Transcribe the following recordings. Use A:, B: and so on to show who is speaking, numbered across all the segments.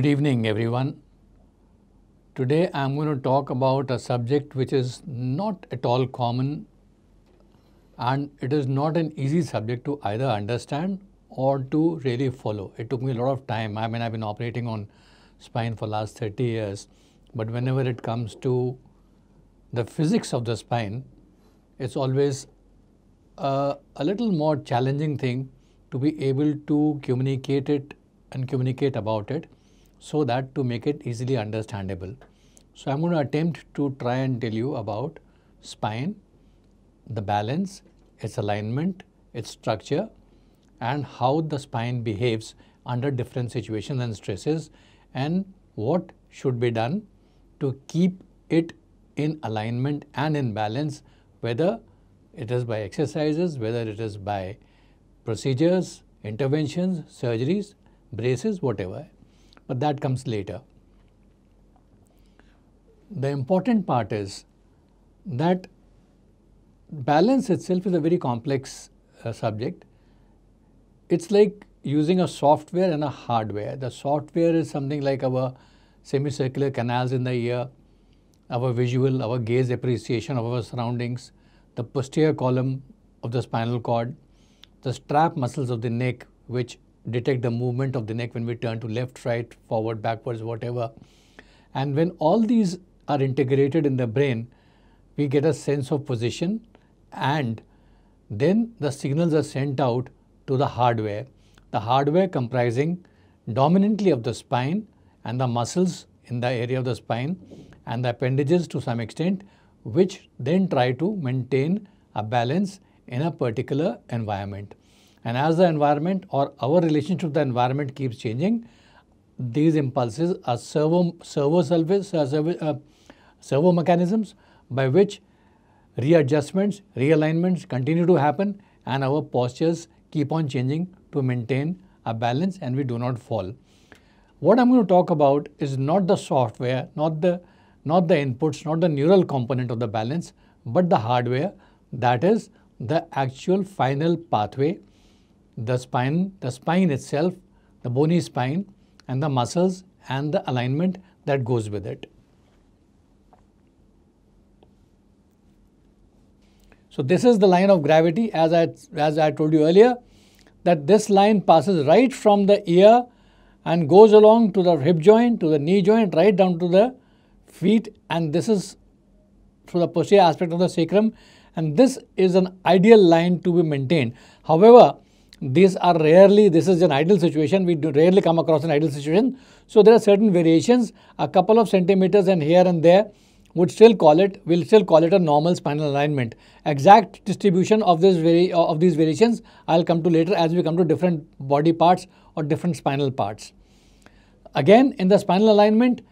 A: Good evening, everyone. Today I'm going to talk about a subject which is not at all common and it is not an easy subject to either understand or to really follow. It took me a lot of time. I mean, I've been operating on spine for last 30 years, but whenever it comes to the physics of the spine, it's always a, a little more challenging thing to be able to communicate it and communicate about it so that to make it easily understandable. So I'm going to attempt to try and tell you about spine, the balance, its alignment, its structure and how the spine behaves under different situations and stresses and what should be done to keep it in alignment and in balance whether it is by exercises, whether it is by procedures, interventions, surgeries, braces, whatever. But that comes later. The important part is that balance itself is a very complex uh, subject. It's like using a software and a hardware. The software is something like our semicircular canals in the ear, our visual, our gaze appreciation of our surroundings, the posterior column of the spinal cord, the strap muscles of the neck, which detect the movement of the neck when we turn to left, right, forward, backwards, whatever. And when all these are integrated in the brain, we get a sense of position and then the signals are sent out to the hardware. The hardware comprising dominantly of the spine and the muscles in the area of the spine and the appendages to some extent which then try to maintain a balance in a particular environment. And as the environment or our relationship to the environment keeps changing, these impulses are servo, servo service, uh, servo, uh, servo mechanisms by which readjustments, realignments continue to happen and our postures keep on changing to maintain a balance and we do not fall. What I'm going to talk about is not the software, not the not the inputs, not the neural component of the balance, but the hardware that is the actual final pathway, the spine, the spine itself, the bony spine and the muscles and the alignment that goes with it. So this is the line of gravity as I, as I told you earlier that this line passes right from the ear and goes along to the hip joint, to the knee joint, right down to the feet and this is through the posterior aspect of the sacrum and this is an ideal line to be maintained. However, these are rarely, this is an ideal situation, we rarely come across an ideal situation. So there are certain variations, a couple of centimeters and here and there would still call it, will still call it a normal spinal alignment. Exact distribution of, this vari of these variations I'll come to later as we come to different body parts or different spinal parts. Again, in the spinal alignment,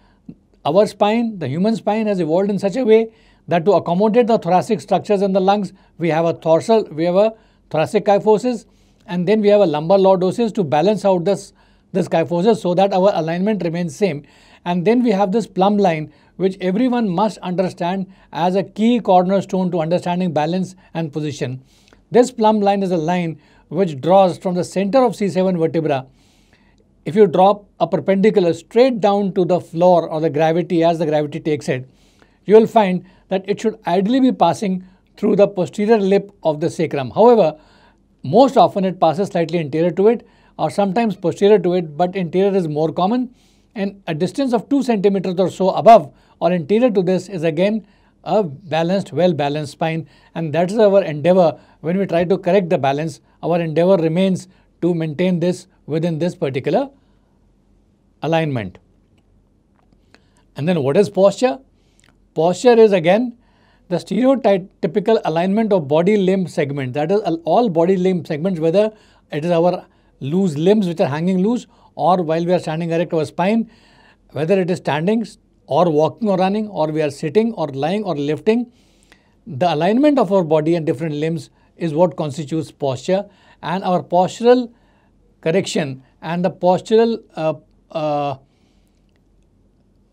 A: our spine, the human spine has evolved in such a way that to accommodate the thoracic structures in the lungs, we have a thoracic, we have a thoracic kyphosis and then we have a lumbar lordosis to balance out this, this kyphosis so that our alignment remains same. And then we have this plumb line which everyone must understand as a key cornerstone to understanding balance and position. This plumb line is a line which draws from the center of C7 vertebra. If you drop a perpendicular straight down to the floor or the gravity as the gravity takes it, you will find that it should ideally be passing through the posterior lip of the sacrum. However, most often it passes slightly anterior to it or sometimes posterior to it, but anterior is more common and a distance of 2 centimeters or so above or anterior to this is again a balanced, well balanced spine and that is our endeavor when we try to correct the balance. Our endeavor remains to maintain this within this particular alignment. And then what is posture? Posture is again the stereotypical alignment of body limb segment. That is all body limb segments whether it is our loose limbs which are hanging loose or while we are standing erect our spine whether it is standing or walking or running or we are sitting or lying or lifting the alignment of our body and different limbs is what constitutes posture and our postural correction and the postural uh, uh,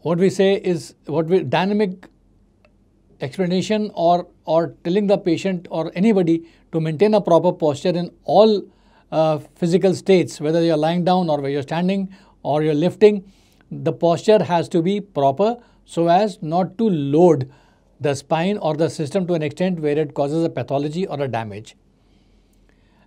A: what we say is what we dynamic explanation or or telling the patient or anybody to maintain a proper posture in all uh, physical states whether you're lying down or whether you're standing or you're lifting the posture has to be proper so as not to load the spine or the system to an extent where it causes a pathology or a damage.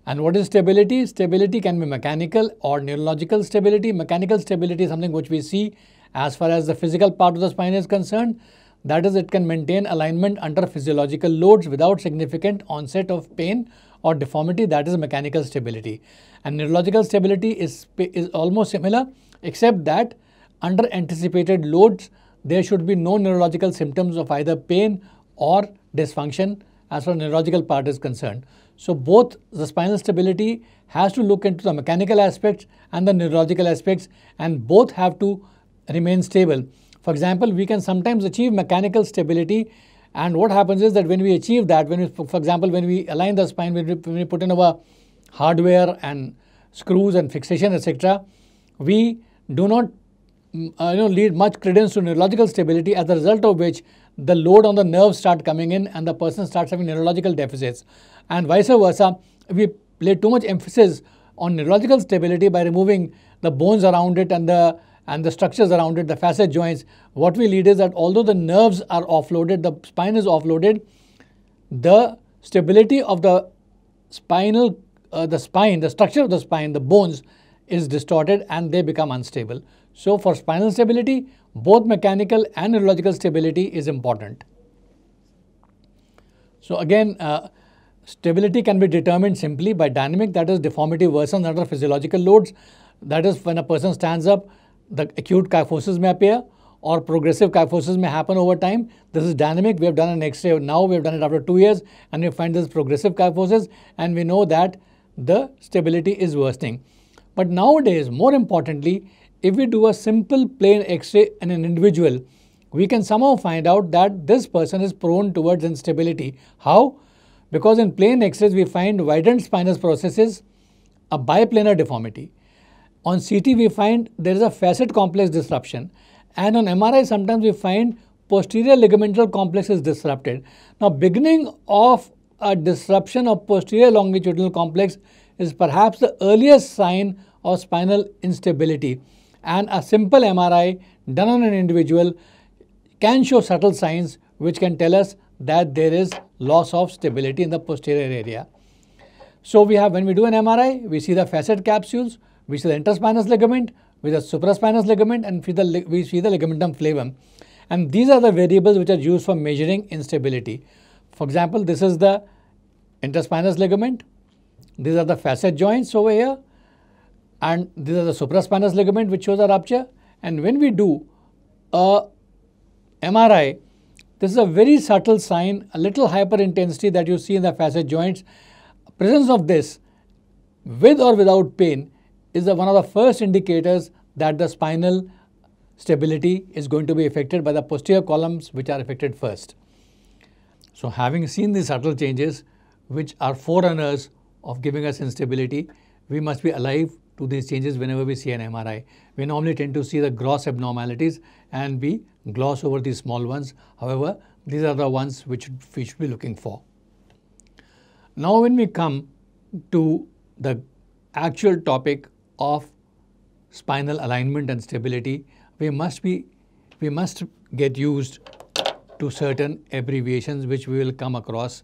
A: And what is stability? Stability can be mechanical or neurological stability. Mechanical stability is something which we see as far as the physical part of the spine is concerned. That is, it can maintain alignment under physiological loads without significant onset of pain or deformity. That is mechanical stability. And neurological stability is, is almost similar, except that under anticipated loads, there should be no neurological symptoms of either pain or dysfunction as far as neurological part is concerned. So both the spinal stability has to look into the mechanical aspects and the neurological aspects and both have to remain stable. For example, we can sometimes achieve mechanical stability and what happens is that when we achieve that, when we, for example, when we align the spine, when we, put in our hardware and screws and fixation, etc., we do not mm, uh, you know, lead much credence to neurological stability as a result of which the load on the nerves start coming in and the person starts having neurological deficits and vice versa. We lay too much emphasis on neurological stability by removing the bones around it and the and the structures around it, the facet joints, what we lead is that although the nerves are offloaded, the spine is offloaded, the stability of the spinal, uh, the spine, the structure of the spine, the bones is distorted and they become unstable. So for spinal stability, both mechanical and neurological stability is important. So again, uh, Stability can be determined simply by dynamic, that is deformity worsens under physiological loads. That is when a person stands up, the acute kyphosis may appear or progressive kyphosis may happen over time. This is dynamic. We have done an X-ray now. We have done it after two years and we find this progressive kyphosis and we know that the stability is worsening. But nowadays, more importantly, if we do a simple plain X-ray in an individual, we can somehow find out that this person is prone towards instability. How? Because in plain X-rays, we find widened spinous processes, a biplanar deformity. On CT, we find there is a facet complex disruption. And on MRI, sometimes we find posterior ligamental complex is disrupted. Now, beginning of a disruption of posterior longitudinal complex is perhaps the earliest sign of spinal instability. And a simple MRI done on an individual can show subtle signs which can tell us that there is loss of stability in the posterior area. So we have, when we do an MRI, we see the facet capsules, we see the interspinous ligament, we see the supraspinous ligament, and we see the, we see the ligamentum flavum. And these are the variables which are used for measuring instability. For example, this is the interspinous ligament, these are the facet joints over here, and these are the supraspinous ligament which shows a rupture. And when we do a MRI, this is a very subtle sign, a little hyperintensity that you see in the facet joints. Presence of this, with or without pain, is the, one of the first indicators that the spinal stability is going to be affected by the posterior columns which are affected first. So having seen these subtle changes, which are forerunners of giving us instability, we must be alive to these changes whenever we see an MRI. We normally tend to see the gross abnormalities and we gloss over these small ones. However, these are the ones which we should be looking for. Now when we come to the actual topic of spinal alignment and stability, we must be we must get used to certain abbreviations which we will come across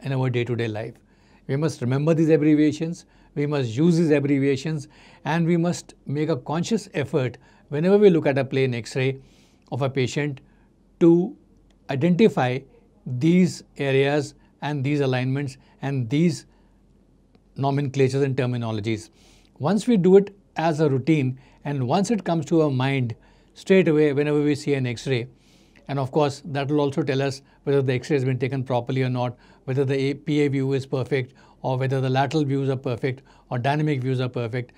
A: in our day-to-day -day life. We must remember these abbreviations, we must use these abbreviations and we must make a conscious effort whenever we look at a plain x-ray of a patient to identify these areas and these alignments and these nomenclatures and terminologies. Once we do it as a routine and once it comes to our mind straight away whenever we see an x-ray, and of course, that will also tell us whether the X-ray has been taken properly or not, whether the PA view is perfect, or whether the lateral views are perfect, or dynamic views are perfect.